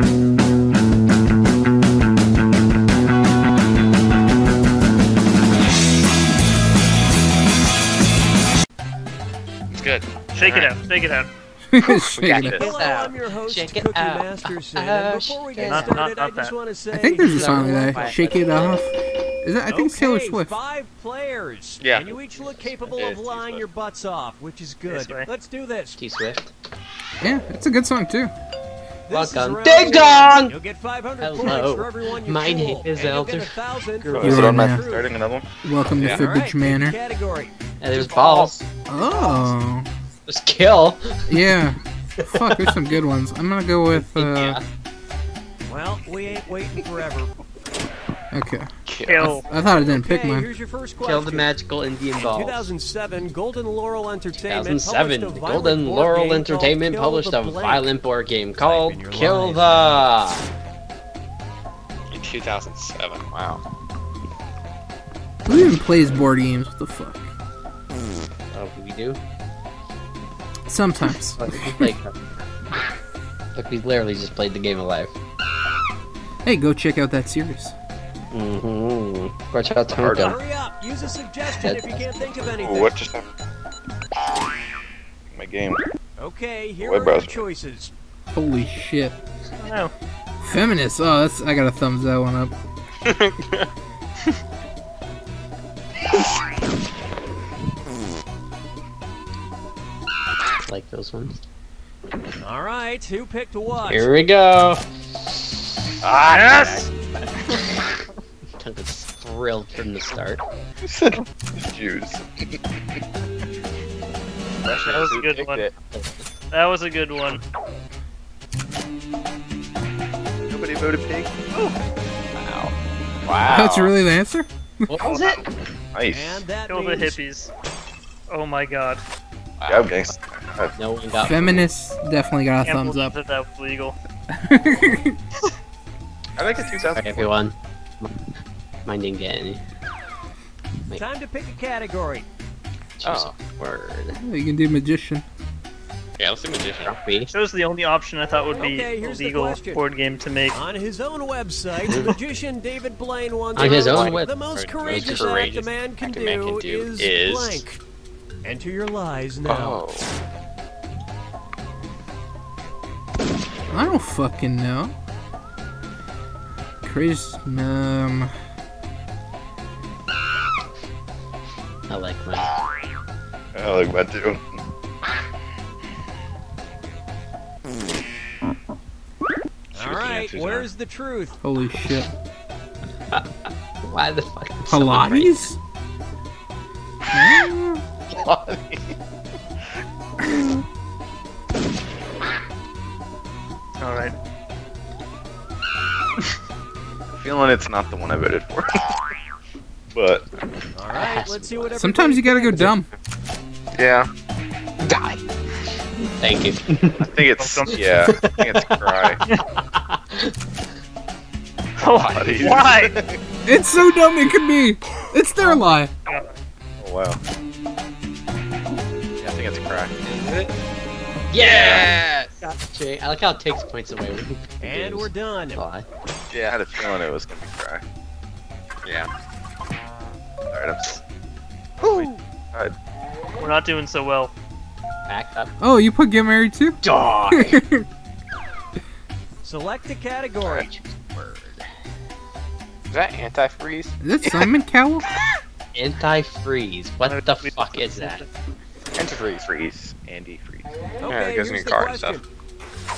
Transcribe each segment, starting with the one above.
It's good. Shake it Alright. out. Shake it out. Shake got it. this. I'm your host, Shake it Cookie out. Masterson. Uh, and before we shake get it started, Not- not I just want to say... I think there's a song Sorry. like. Shake it off. Is that? I think it's Taylor Swift. five players. Yeah. And you each look capable of lying your butts off, which is good. Let's do this. T Swift. Yeah, it's a good song too. This is Welcome. Ding dong! You'll get 500 Hello. points for everyone you My fool, name is and you'll get Elder 1,000 Is it on my starting another one? Welcome Yeah. to All right, Fibbage pick a Manor. category. And there's balls. Oh, There's kill. yeah. Fuck, there's some good ones. I'm gonna go with. Uh, yeah. Well, we ain't waiting forever. Okay. Kill. I thought I didn't pick mine. here's your first question. Kill the magical Indian In 2007, Golden Laurel Entertainment 2007, published a violent Golden board Laurel game Entertainment called published Kill a the violent board game in called Kill lives. the. In 2007. Wow. Who even plays board games? What the fuck? Oh, we do. Sometimes. Look, we. Look, we literally just played the game of life. Hey, go check out that series. Mm-hmm. Watch out, Hard Tonka. Hurry up! Use a suggestion if you can't think of anything. Ooh, what just happened? My game. Okay, here Web are your choices. Holy shit. No. Feminist. Oh, that's. I gotta thumbs that one up. Like those ones. All right, who picked what? Here we go. Ah, Yes! Tonka's thrilled from the start. Jews. That was a good one. That was a good one. Nobody voted pig. Oh. Wow. Wow. That's really the answer? What was it? nice. And that Kill the hippies. Oh my god. Job, gangsta. No one got. Feminist definitely got a thumbs up. that that was legal. I like the 2000. Alright, everyone. Mine didn't get any. time to pick a category. Oh. Word. you can do magician. Yeah, let's do magician. Grumpy. That was the only option I thought would be Okay, here's legal question. board game to make. On his own website, magician David Blaine once On his wrote, own web- The most Most courageous, courageous act a man can, do, man can do is, is- blank. Enter your lies now. Oh. I don't fucking know. Crazy. Um. I like mine. I like that too. All right, where's the truth? Holy shit. Why the fuck? did someone write- Pilates? Alright. Feeling it's not the one I voted for. but All right, let's see what. Sometimes you gotta go dumb. yeah, Die. Thank you. I think it's Welcome. yeah. I think it's cry. Pilates. Why? It's so dumb it could be. It's their oh. lie. Oh wow. Yeah, I think it's cry. yeah. Gotcha. I like how it takes points away. When you pick the And we're done. Lie. Yeah, I had a feeling it was gonna be cry. Yeah. Alright, I'm. S- We're not doing so well. Back up. Oh, you put get married too? Die. Select a category. Word. Is that antifreeze? Is that Simon Cowell? Anti-freeze. What the fuck is that? Antifreeze. Freeze. Andy freeze. Okay, it gives me here's a the card and question.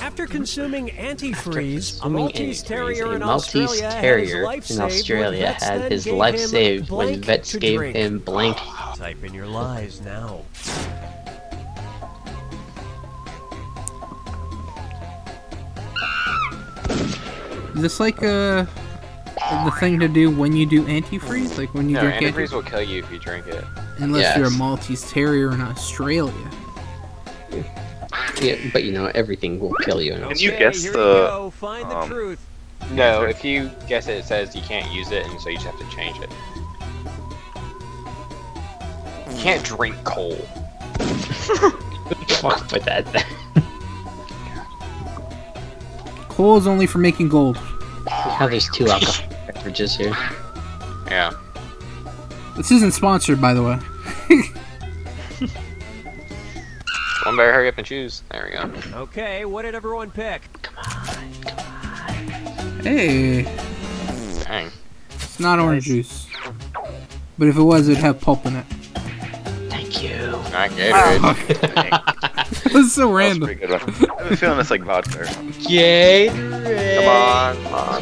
After consuming antifreeze, a consuming Maltese antifreeze, Terrier a in Maltese Australia had his Terrier life in saved when Australia vets had his gave life him saved when blank vets gave drink. him blank. Type in your lies now. Is this like uh the thing to do when you do antifreeze? Like when you No, drink antifreeze antifreeze? will kill you if you drink it. Unless you're a Maltese Terrier in Australia. Yeah, but you know everything will kill you. Can you guess here the, You go. Find the um, truth. No, if you guess it, it says you can't use it, and so you just have to change it. You can't drink coal. Fuck with that. Coal is only for making gold. How there's two alcohol beverages here. Yeah. This isn't sponsored, by the way. One better hurry up and choose. There we go. Okay, what did everyone pick? Come on. Hey, Dang. it's not orange juice. But if it was, it'd have pulp in it. Thank you. Not Gatorade. This is so That was a random. pretty good one. I have a feeling it's like vodka or something. Gatorade. Come on, come on.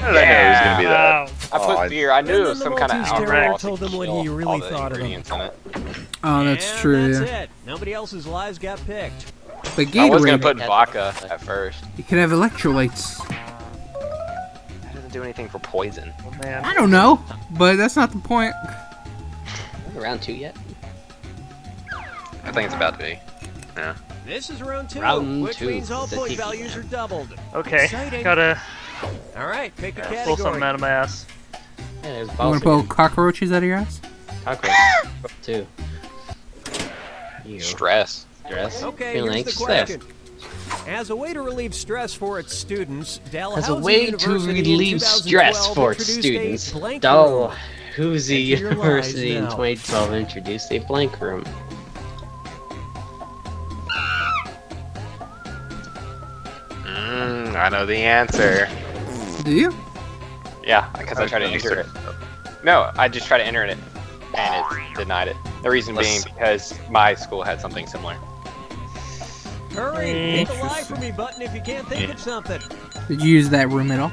How did I know it was gonna be that? Wow. I put Oh, I- beer. I knew it was some kind of Maltese alcohol told them what he really thought of them. Ingredients in. Oh, that's and true. That's yeah. it. Nobody else's lives got picked. But I was gonna Gatorade, put vodka at first. you can have electrolytes. That doesn't do anything for poison. Oh, man. I don't know, but that's not the point. Round two yet? I think it's about to be. Yeah. This is round two, Round which two. means all The point tiki values are doubled. Okay, Exciting. gotta All right, pick a pull something out of my ass. Yeah, You want to pull cockroaches out of your ass? Cockroach. Two. You. Stress. Stress. Okay, Feeling here's the stressed. question. As a way to relieve stress for its students, Dalhousie As a way to University in relieve stress 2012 for its introduced a students, blank Dalhousie Enter your lives University in 2012 introduced a blank room. Mm, I know the answer. Do you? Yeah, because I, tried to enter it. No, I just tried to enter it, and it denied it. The reason being Let's- because my school had something similar. Hurry, hit the lie for me button if you can't think of something. Did you use that room at all?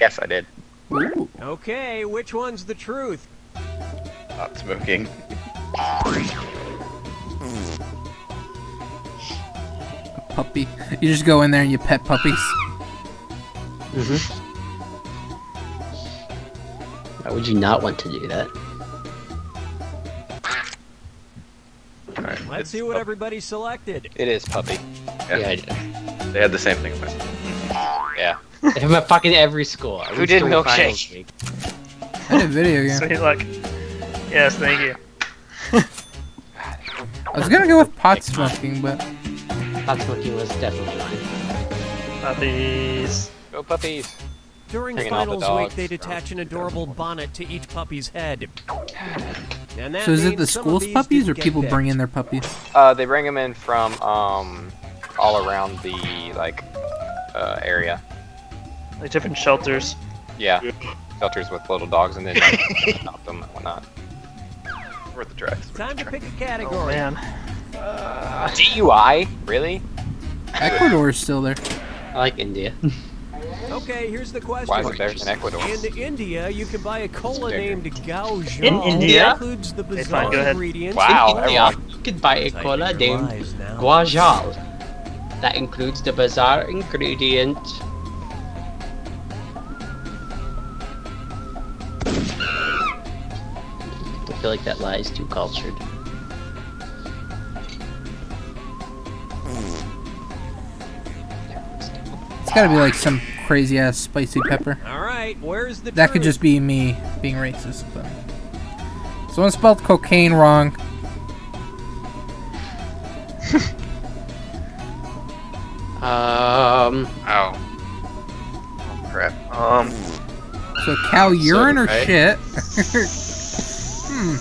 Yes, I did. Ooh. Okay, which one's the truth? Not smoking. Puppy. You just go in there and you pet puppies. Mm-hmm. Why would you not want to do that? Let's see what pup- everybody selected. It is puppy. Yeah. Yeah, I They had the same thing. in my school. Yeah. They have at fucking every school. Every Who did school in milkshake? I did a video game. Sweet luck. Yes, thank you. I was gonna go with pot smoking, but Pot smoking was definitely mine. Puppies. Go puppies. During Taking all the finals week, dogs. they detach an adorable bonnet to each puppy's head. And that so is it the school's puppies or people picked. bring in their puppies? Uh, they bring them in from um all around the like uh, area. Like different shelters. Yeah. Shelters with little dogs and then like, adopt them and whatnot. Worth the try. Time to pick a Oh category. man. DUI? Really? Ecuador is still there. I like India. Okay, here's the question. Why is it better than Ecuador? In India, you can buy a cola named Gaujal. In India? That includes the Okay, bizarre fine, go ahead. ingredients. Wow, In India, you could buy a cola named. Gaujal. That includes the bizarre ingredient. I feel like that lie is too cultured. It's gotta be like some crazy ass spicy pepper. All right, where's the That could just be me being racist. But... Someone spelled cocaine wrong. Um, Oh. Oh, crap. Um, So cow urine or right? shit? hmm.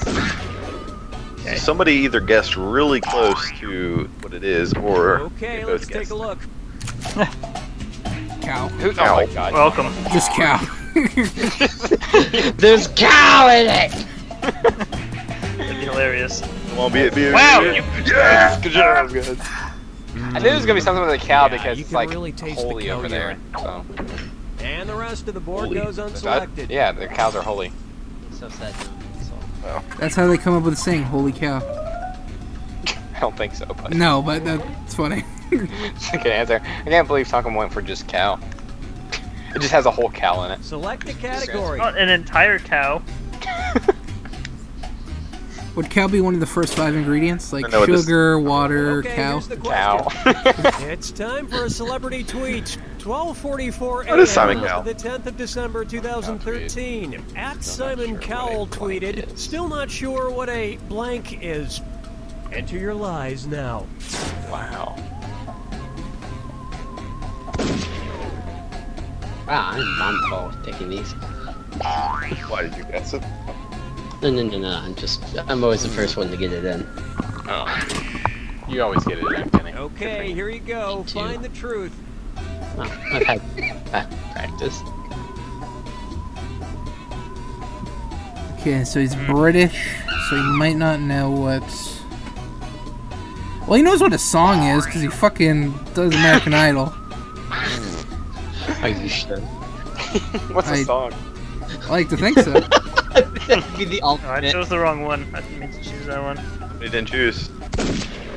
somebody either guessed really close to what it is, or Okay, let's both take a look. Cow. Who, oh Ow. my god. Welcome. Just cow. there's cow in it. That'd be hilarious. Come on, be it, be it. Wow, be it. you- Yes! Good job, guys. I knew it was gonna be something with a cow Yeah, because it's like really taste the holy cow over there. So And the rest of the board Holy. goes that, unselected. yeah, the cows are holy. So sad. So. That's how they come up with the saying, holy cow. I don't think so, but No, but that's funny. It's a good answer. I can't believe Tonkin went for just cow. It just has a whole cow in it. Select a category. Not an entire cow. Would cow be one of the first five ingredients? Like I this- sugar, water, Okay, cow? Cow. It's time for a celebrity tweet. 12:44 What is a.m. The 10th of December 2013. At Simon sure Cowell what a blank tweeted, "Still not sure what a blank is." Enter your lies now. wow. Wow, I'm on the ball with picking these. Why did you guess it? No, no, no, no. I'm just. I'm always the first one to get it in. Oh. You always get it in, Kenny. Okay, here you go. Find the truth. Oh, I've had practice. Okay, so he's hmm. British, so he might not know what. Well, he knows what a song is because he fucking does American Idol. Are you sure? What's the I- song? I like to think so. That'd be the Oh, I chose the wrong one. I didn't mean to choose that one. We didn't choose.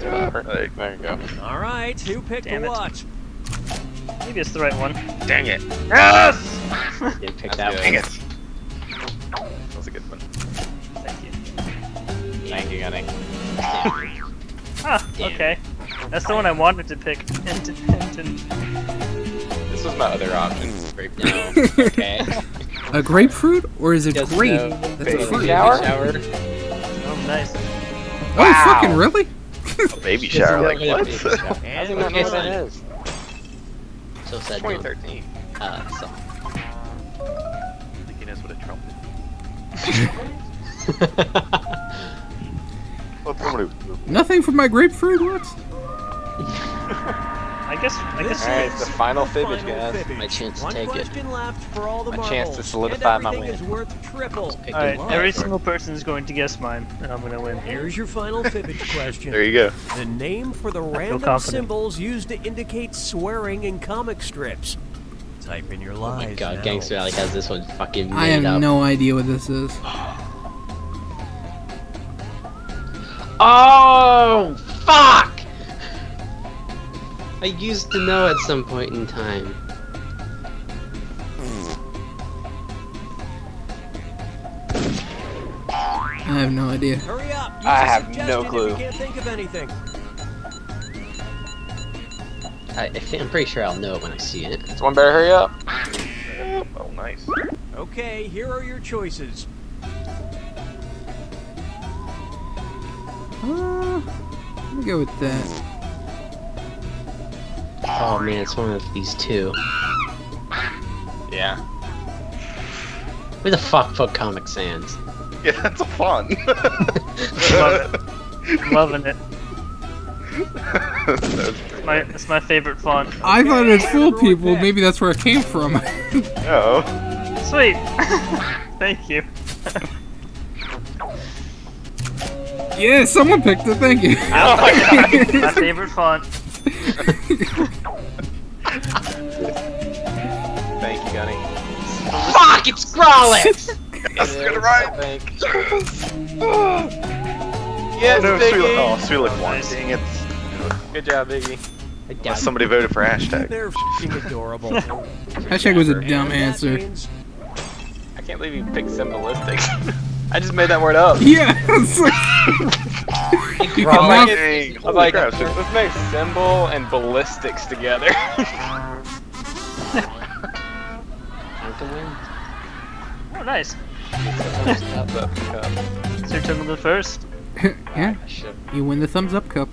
Like, There you go. All right, who picked Damn the it. watch? Maybe it's the right one. dang it. Yes! Didn't pick That's that good. Dang it. That was a good one. Thank you. Thank you, Gunny. Ah, okay. That's the one I wanted to pick. And. This was my other option. Grape No. okay. A grapefruit, or is it Just grape? no That's a baby fruit. shower? Shower. Oh, nice. Oh, Wow. fucking really? A baby shower, like what? baby shower. I don't And know Okay, what that So sad. no. 2013. Uh, so. I think he knows what a trumpet Nothing for my grapefruit. What? I guess. I This guess. Alright, it's the final fibbage, Final guys. fibbage. My chance to One take it. question left for all the My marbles. chance to solidify my win. is worth triple. Alright, one. every single person is going to guess mine, and I'm gonna win. Here's your final fibbage question. There you go. The name for the random symbols used to indicate swearing in comic strips. Type in your Oh my god, now. Gangster Alley has this one fucking made I have up. no idea what this is. Oh, fuck! I used to know at some point in time. I have no idea. Hurry up. Use I a have no clue. You can't think of anything. I, I think, I'm pretty sure I'll know it when I see it. It's one better hurry up. Oh, nice. Okay, here are your choices. Uh, let me go with that. Oh man, it's one of these two. Yeah. Where the fuck put Comic Sans? Yeah, that's a fun. Love it. Loving it. That was pretty My, it's my favorite font. I thought it'd fool people. pick. Maybe that's where it came from. Oh. Sweet. Thank you. yeah, someone picked it. Thank you. Oh my god. My favorite font. Thank you, Gunny. Fuck! It's grawlix! That's good, right? I think. yes, no, Biggie. Sweet, oh, Sweet one. Nice. Dang it. Good job, Biggie. I doubt Unless somebody voted for hashtag. They're f***ing adorable. Hashtag was a dumb answer. means I can't believe you picked symbolistic. I just made that word up. Yeah, it's like, you Well, cannot- like, Dang, I was holy like, crap. let's make symbol and ballistics together. Want to win? Oh, nice. Thumbs up, cup. It's your turn the first. yeah, I you win the thumbs up cup.